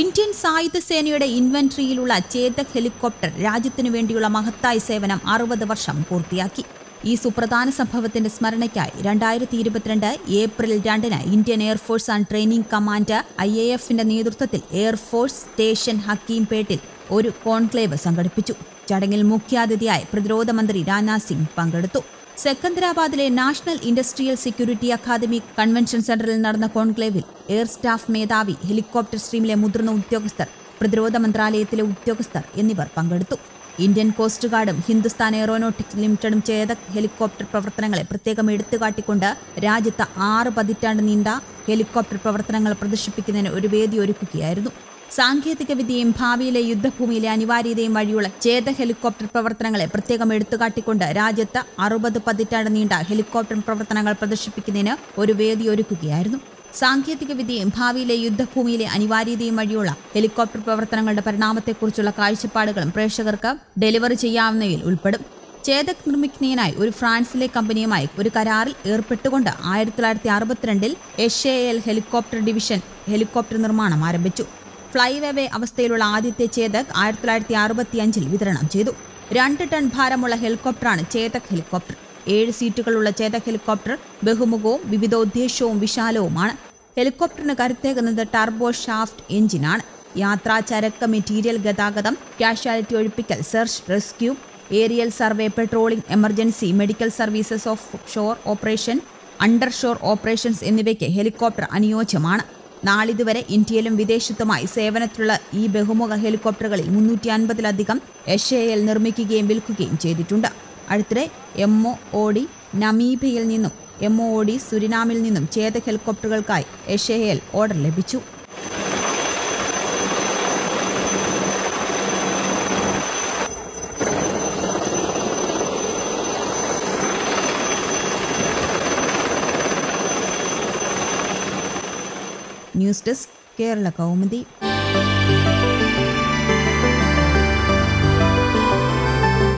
Indian സായുധ സേനയുടെ ഇൻവെന്ററിയിലുള്ള Chetak helicopter രാജ്യത്തിനു വേണ്ടിയുള്ള മഹത്തായ സേവനം അറുപത് വർഷം പൂർത്തിയാക്കി. ഈ സുപ്രധാന സംഭവത്തിന്റെ സ്മരണയ്ക്കായി രണ്ടായിരത്തി ഇരുപത്തിരണ്ട് ഏപ്രിൽ രണ്ടിന് Indian air force and training command I A എഫിന്റെ നേതൃത്വത്തിൽ എയർഫോഴ്സ് സ്റ്റേഷൻ ഹക്കീംപേട്ടിൽ ഒരു കോൺക്ലേവ് സംഘടിപ്പിച്ചു. ചടങ്ങിൽ മുഖ്യാതിഥിയായി പ്രതിരോധ മന്ത്രി രാജ്നാഥ് സിംഗ് പങ്കെടുത്തു. സെക്കന്ദരാബാദിലെ national industrial security academy convention സെന്ററിൽ നടന്ന കോൺക്ലേവിൽ എയർ സ്റ്റാഫ് മേധാവി ഹെലികോപ്റ്റർ സ്ട്രീമിലെ മുതിർന്ന ഉദ്യോഗസ്ഥർ പ്രതിരോധ മന്ത്രാലയത്തിലെ ഉദ്യോഗസ്ഥർ എന്നിവർ പങ്കെടുത്തു. ഇന്ത്യൻ കോസ്റ്റ് ഗാർഡും ഹിന്ദുസ്ഥാൻ എയറോനോട്ടിക്സ് ലിമിറ്റഡും ചേതക് ഹെലികോപ്റ്റർ പ്രവർത്തനങ്ങളെ പ്രത്യേകം എടുത്തുകാട്ടിക്കൊണ്ട് രാജ്യത്ത് ആറ് പതിറ്റാണ്ട് നീണ്ട ഹെലികോപ്റ്റർ പ്രവർത്തനങ്ങൾ പ്രദർശിപ്പിക്കുന്നതിന് ഒരു വേദി ഒരുക്കുകയായിരുന്നു. സാങ്കേതികവിദ്യയും ഭാവിയിലെ യുദ്ധഭൂമിയിലെ അനിവാര്യതയും വഴിയുള്ള ചേത ഹെലികോപ്റ്റർ പ്രവർത്തനങ്ങളെ പ്രത്യേകം എടുത്തുകാട്ടിക്കൊണ്ട് രാജ്യത്ത് അറുപത് പതിറ്റാണ്ട് നീണ്ട ഹെലികോപ്റ്റർ പ്രവർത്തനങ്ങൾ പ്രദർശിപ്പിക്കുന്നതിന് ഒരു വേദി ഒരുക്കുകയായിരുന്നു. സാങ്കേതികവിദ്യയും ഭാവിയിലെ യുദ്ധഭൂമിയിലെ അനിവാര്യതയും വഴിയുള്ള ഹെലികോപ്റ്റർ പ്രവർത്തനങ്ങളുടെ പരിണാമത്തെക്കുറിച്ചുള്ള കാഴ്ചപ്പാടുകളും പ്രേക്ഷകർക്ക് ഡെലിവറി ചെയ്യാവുന്നവയിൽ ഉൾപ്പെടും. ചേതക് നിർമ്മിക്കുന്നതിനായി ഒരു ഫ്രാൻസിലെ കമ്പനിയുമായി ഒരു കരാറിൽ ഏർപ്പെട്ടുകൊണ്ട് ആയിരത്തി തൊള്ളായിരത്തി അറുപത്തിരണ്ടിൽ H A L helicopter division helicopter നിർമ്മാണം ആരംഭിച്ചു. ഫ്ലൈവേ അവസ്ഥയിലുള്ള ആദ്യത്തെ ചേതക് ആയിരത്തി തൊള്ളായിരത്തി അറുപത്തിയഞ്ചിൽ വിതരണം ചെയ്തു. രണ്ട് ടൺ ഭാരമുള്ള ഹെലികോപ്റ്ററാണ് ചേതക് ഹെലികോപ്റ്റർ. ഏഴ് സീറ്റുകളുള്ള ചേതക് ഹെലികോപ്റ്റർ ബഹുമുഖവും വിവിധോദ്ദേശവും വിശാലവുമാണ്. ഹെലികോപ്റ്ററിന് കരുത്തേകുന്നത് ടർബോ ഷാഫ്റ്റ് എഞ്ചിനാണ്. യാത്രാ ചരക്ക് മെറ്റീരിയൽ ഗതാഗതം കാഷ്വാലിറ്റി ഒഴിപ്പിക്കൽ search rescue aerial survey patrolling emergency medical services offshore operation under shore operations എന്നിവയ്ക്ക് ഹെലികോപ്റ്റർ അനുയോജ്യമാണ്. നാളിതുവരെ ഇന്ത്യയിലും വിദേശത്തുമായി സേവനത്തിലുള്ള ഈ ബഹുമുഖ ഹെലികോപ്റ്ററുകളിൽ മുന്നൂറ്റി അൻപതിലധികം എസ് എ എൽ നിർമ്മിക്കുകയും വിൽക്കുകയും ചെയ്തിട്ടുണ്ട്. അടുത്തിടെ എം ഒ ഡി നമീബിയയിൽ നിന്നും എം ഒ ഡി സുരിനാമിൽ നിന്നും ചേതക് ഹെലികോപ്റ്ററുകൾക്കായി എസ് എ എൽ ഓർഡർ ലഭിച്ചു. News desk Kerala Kaumudi